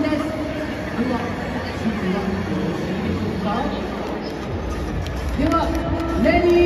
ですでは準備はよろしいでしょうかではレディー